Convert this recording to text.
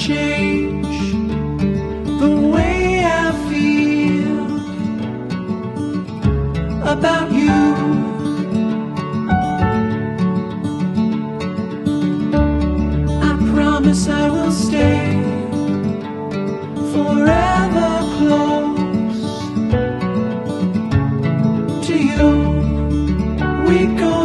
Change the way I feel about you. I promise I will stay forever close to you. We go.